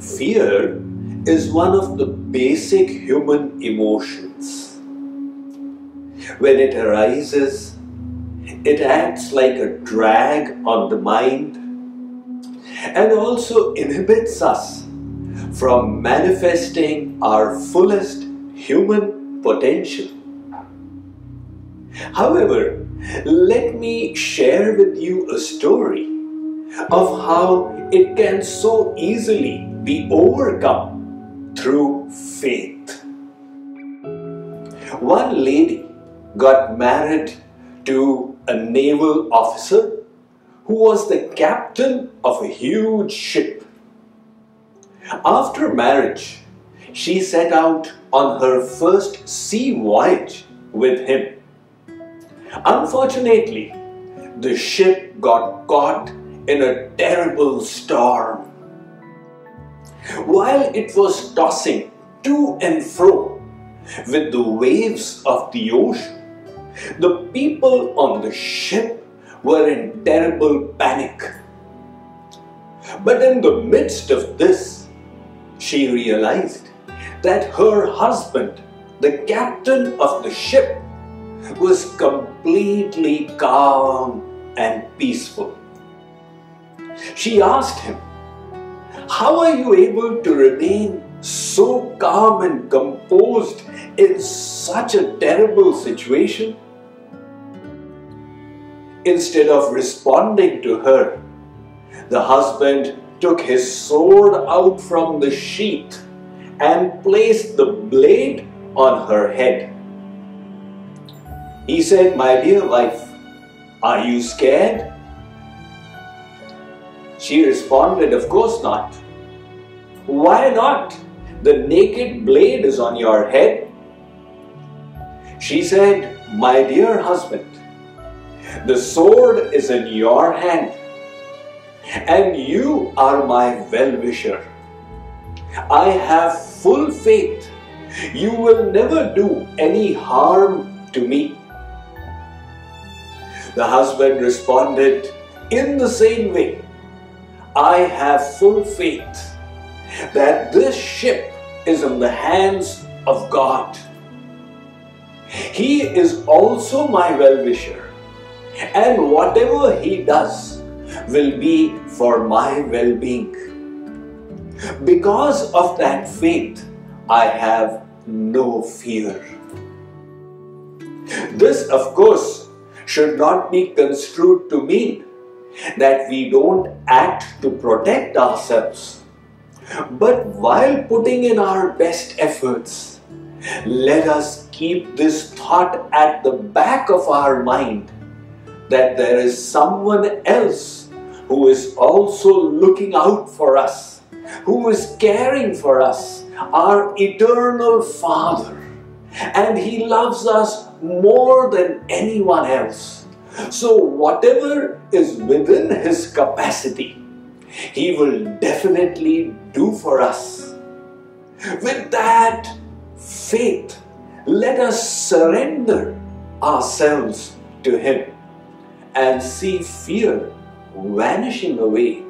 Fear is one of the basic human emotions. When it arises, it acts like a drag on the mind and also inhibits us from manifesting our fullest human potential. However, let me share with you a story of how it can so easily be overcome through faith. One lady got married to a naval officer who was the captain of a huge ship. After marriage, she set out on her first sea voyage with him. Unfortunately, the ship got caught in a terrible storm. While it was tossing to and fro with the waves of the ocean, the people on the ship were in terrible panic. But in the midst of this, she realized that her husband, the captain of the ship, was completely calm and peaceful. She asked him, How are you able to remain so calm and composed in such a terrible situation? Instead of responding to her, the husband took his sword out from the sheath and placed the blade on her head. He said, My dear wife, are you scared? She responded, Of course not. Why not? The naked blade is on your head. She said, My dear husband, the sword is in your hand, and you are my well wisher. I have full faith you will never do any harm to me. The husband responded in the same way I have full faith that this ship is in the hands of God. He is also my well wisher, and whatever he does will be for my well being. Because of that faith, I have no fear. This, of course, should not be construed to mean that we don't act to protect ourselves. But while putting in our best efforts, let us keep this thought at the back of our mind that there is someone else who is also looking out for us, who is caring for us, our eternal Father. And He loves us more than anyone else. So, whatever is within His capacity, He will definitely do for us. With that faith, let us surrender ourselves to Him and see fear vanishing away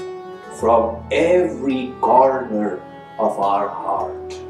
from every corner of our heart.